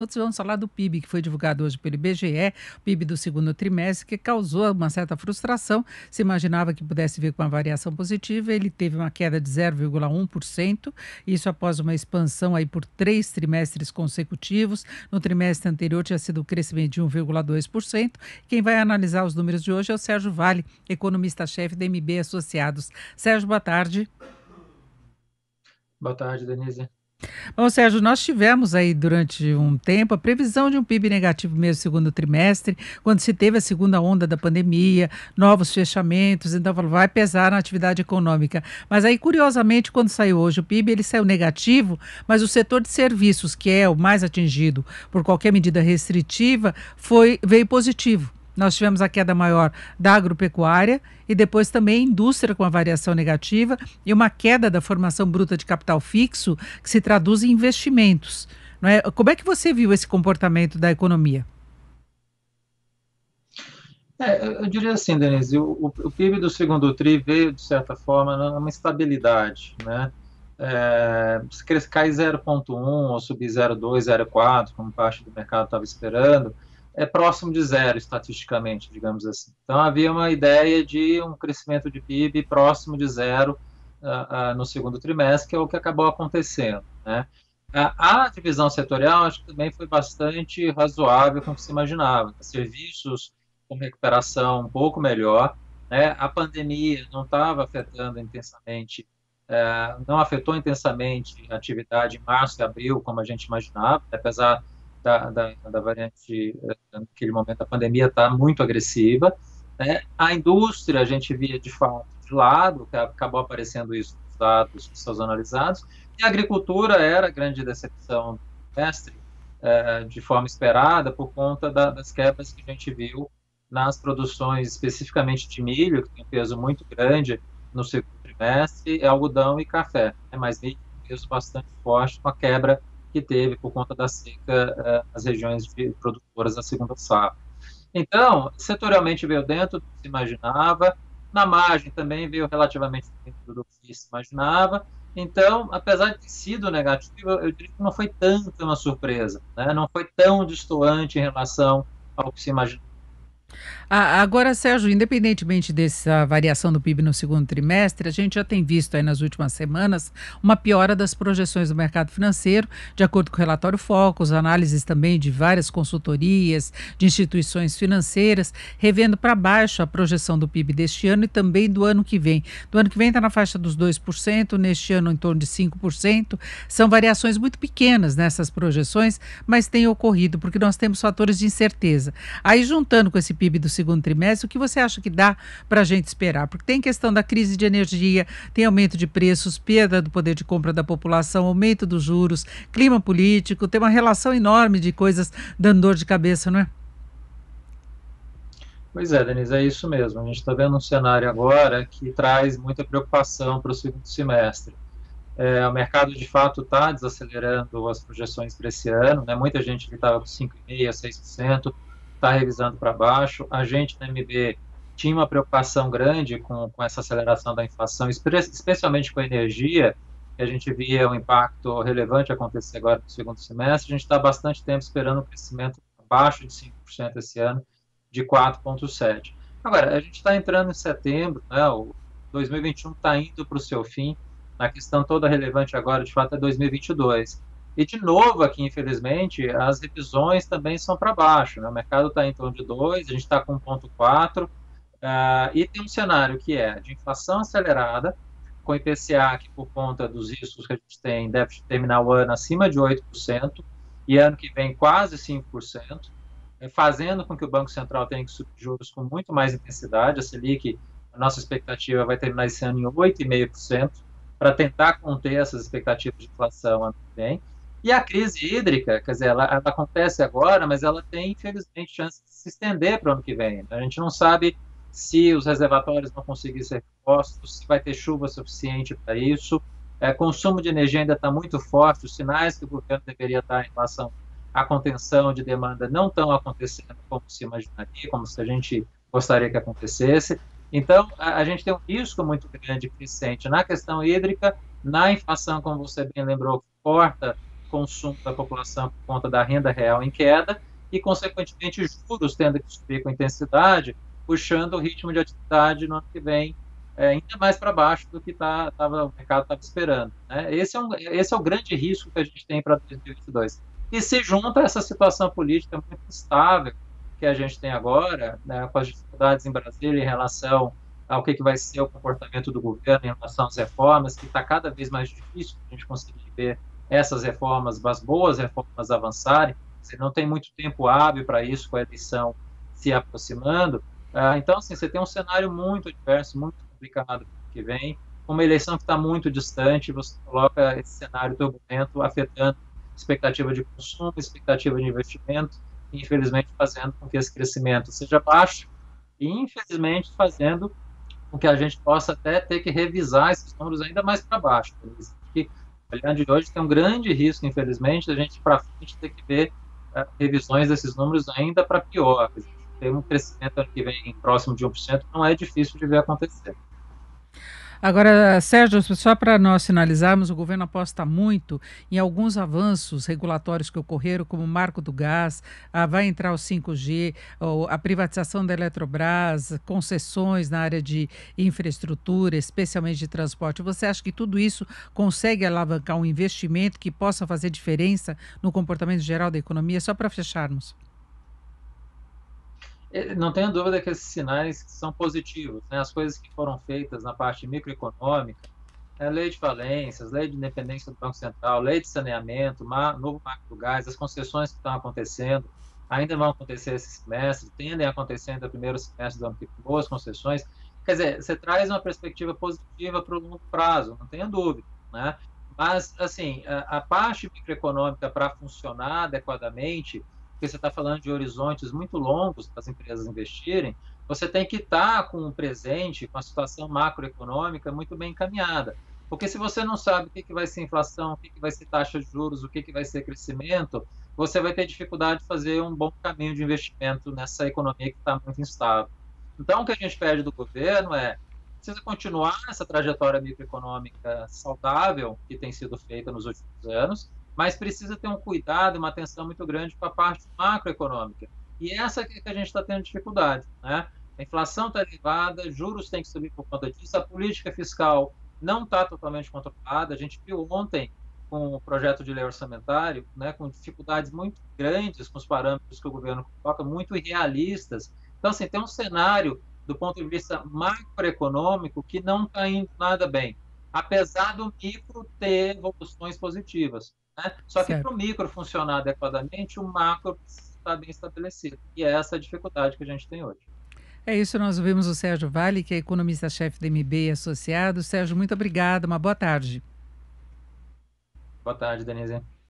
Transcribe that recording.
Outros vamos falar do PIB, que foi divulgado hoje pelo IBGE, PIB do segundo trimestre, que causou uma certa frustração. Se imaginava que pudesse vir com uma variação positiva, ele teve uma queda de 0,1%, isso após uma expansão aí por três trimestres consecutivos. No trimestre anterior tinha sido um crescimento de 1,2%. Quem vai analisar os números de hoje é o Sérgio Vale, economista-chefe da MB Associados. Sérgio, boa tarde. Boa tarde, Denise. Bom, Sérgio, nós tivemos aí durante um tempo a previsão de um PIB negativo mesmo segundo trimestre, quando se teve a segunda onda da pandemia, novos fechamentos, então vai pesar na atividade econômica. Mas aí, curiosamente, quando saiu hoje o PIB, ele saiu negativo, mas o setor de serviços, que é o mais atingido por qualquer medida restritiva, foi veio positivo. Nós tivemos a queda maior da agropecuária e depois também indústria com a variação negativa e uma queda da formação bruta de capital fixo que se traduz em investimentos. Não é? Como é que você viu esse comportamento da economia? É, eu diria assim, Denise, o, o, PIB do segundo TRI veio, de certa forma, numa estabilidade, né? É, se cai 0,1 ou subir 0,2, 0,4, como parte do mercado estava esperando, é próximo de zero estatisticamente, digamos assim. Então havia uma ideia de um crescimento de PIB próximo de zero uh, uh, no segundo trimestre, que é o que acabou acontecendo. Né? A, a, divisão setorial acho que também foi bastante razoável com o que se imaginava. Serviços com recuperação um pouco melhor, né? a pandemia não estava afetando intensamente uh, não afetou intensamente a atividade em março e abril, como a gente imaginava, apesar da, da, variante, eh, naquele momento, a pandemia está muito agressiva. Né? A indústria, a gente via de fato de lado, acabou aparecendo isso nos dados que são analisados, e a agricultura era a grande decepção do trimestre, é, de forma esperada, por conta da, das quebras que a gente viu nas produções, especificamente de milho, que tem um peso muito grande no segundo trimestre, é algodão e café. É milho, um peso bastante forte, com a quebra que teve por conta da seca uh, as regiões de, produtoras da segunda safra. Então, setorialmente veio dentro do que se imaginava, na margem também veio relativamente dentro do que se imaginava. Então, apesar de ter sido negativo, eu diria que não foi tanto uma surpresa, né? não foi tão distoante em relação ao que se imaginava ah, agora, Sérgio, independentemente dessa variação do PIB no segundo trimestre, a gente já tem visto aí nas últimas semanas uma piora das projeções do mercado financeiro, de acordo com o relatório Focus, análises também de várias consultorias, de instituições financeiras, revendo para baixo a projeção do PIB deste ano e também do ano que vem. Do ano que vem está na faixa dos 2%, neste ano em torno de 5%. São variações muito pequenas nessas projeções, mas têm ocorrido porque nós temos fatores de incerteza. Aí, juntando com esse PIB do segundo trimestre, o que você acha que dá para a gente esperar? Porque tem questão da crise de energia, tem aumento de preços, perda do poder de compra da população, aumento dos juros, clima político, tem uma relação enorme de coisas dando dor de cabeça, não é? Pois é, Denise, é isso mesmo. A gente está vendo um cenário agora que traz muita preocupação para o segundo semestre. É, o mercado, de fato, está desacelerando as projeções para esse ano. Né? Muita gente estava com 5,5%, 6%, está revisando para baixo. A gente na MB tinha uma preocupação grande com, com essa aceleração da inflação, especialmente com a energia, que a gente via um impacto relevante acontecer agora no segundo semestre. A gente está bastante tempo esperando um crescimento abaixo de 5% esse ano, de 4,7%. Agora, a gente está entrando em setembro, né, o 2021 está indo para o seu fim, a questão toda relevante agora, de fato, é 2022. E, de novo, aqui, infelizmente, as revisões também são para baixo. Né? O mercado está em torno de 2, a gente está com 1,4, uh, e tem um cenário que é de inflação acelerada, com IPCA, que por conta dos riscos que a gente tem, deve terminar o ano acima de 8%, e ano que vem quase 5%, é, fazendo com que o Banco Central tenha que subir juros com muito mais intensidade. A Selic, a nossa expectativa vai terminar esse ano em 8,5%, para tentar conter essas expectativas de inflação ano que vem. E a crise hídrica, quer dizer, ela, ela acontece agora, mas ela tem, infelizmente, chance de se estender para o ano que vem. A gente não sabe se os reservatórios vão conseguir ser postos, se vai ter chuva suficiente para isso. É, consumo de energia ainda está muito forte, os sinais que o governo deveria dar em relação à contenção de demanda não estão acontecendo como se imaginaria, como se a gente gostaria que acontecesse. Então, a, a gente tem um risco muito grande crescente na questão hídrica, na inflação, como você bem lembrou, corta consumo da população por conta da renda real em queda e, consequentemente, juros tendo que subir com intensidade, puxando o ritmo de atividade no ano que vem é, ainda mais para baixo do que tá, tava, o mercado estava esperando. Né? Esse, é um, esse é o grande risco que a gente tem para 2022. E se junta essa situação política muito instável que a gente tem agora, né, com as dificuldades em Brasília em relação ao que, que vai ser o comportamento do governo em relação às reformas, que está cada vez mais difícil a gente conseguir ver essas reformas, as boas reformas avançarem, você não tem muito tempo hábil para isso, com a eleição se aproximando. Ah, então, assim, você tem um cenário muito diverso, muito complicado que vem, uma eleição que está muito distante, você coloca esse cenário turbulento afetando expectativa de consumo, expectativa de investimento, e infelizmente fazendo com que esse crescimento seja baixo e infelizmente fazendo com que a gente possa até ter que revisar esses números ainda mais para baixo. Olhando de hoje, tem um grande risco, infelizmente, da gente para frente ter que ver uh, revisões desses números ainda para pior. Ter um crescimento ano que vem próximo de 1% não é difícil de ver acontecer. Agora, Sérgio, só para nós finalizarmos, o governo aposta muito em alguns avanços regulatórios que ocorreram, como o marco do gás, a, vai entrar o 5G, a privatização da Eletrobras, concessões na área de infraestrutura, especialmente de transporte. Você acha que tudo isso consegue alavancar um investimento que possa fazer diferença no comportamento geral da economia? Só para fecharmos. É, não tenho dúvida que esses sinais são positivos. Né? As coisas que foram feitas na parte microeconômica, né? lei de falências, lei de independência do Banco Central, lei de saneamento, novo marco do gás, as concessões que estão acontecendo, ainda vão acontecer esse semestre, tendem a acontecer ainda no primeiro semestre do ano que vem, boas concessões. Quer dizer, você traz uma perspectiva positiva para o longo prazo, não tenha dúvida. Né? Mas, assim, a, a parte microeconômica para funcionar adequadamente, porque você está falando de horizontes muito longos para as empresas investirem, você tem que estar tá com o presente, com a situação macroeconômica muito bem encaminhada. Porque se você não sabe o que, que vai ser inflação, o que, que vai ser taxa de juros, o que, que vai ser crescimento, você vai ter dificuldade de fazer um bom caminho de investimento nessa economia que está muito instável. Então, o que a gente pede do governo é precisa continuar essa trajetória microeconômica saudável que tem sido feita nos últimos anos, mas precisa ter um cuidado, uma atenção muito grande com a parte macroeconômica. E essa que a gente está tendo dificuldade. Né? A inflação está elevada, juros têm que subir por conta disso, a política fiscal não está totalmente controlada. A gente viu ontem com o projeto de lei orçamentário, né, com dificuldades muito grandes com os parâmetros que o governo coloca, muito irrealistas. Então, assim, tem um cenário do ponto de vista macroeconômico que não está indo nada bem, apesar do micro ter evoluções positivas. Né? Só que para o micro funcionar adequadamente, o macro estar bem estabelecido. E é essa a dificuldade que a gente tem hoje. É isso, nós ouvimos o Sérgio Vale, que é economista-chefe do MB Associado. Sérgio, muito obrigado, uma boa tarde. Boa tarde, Denise.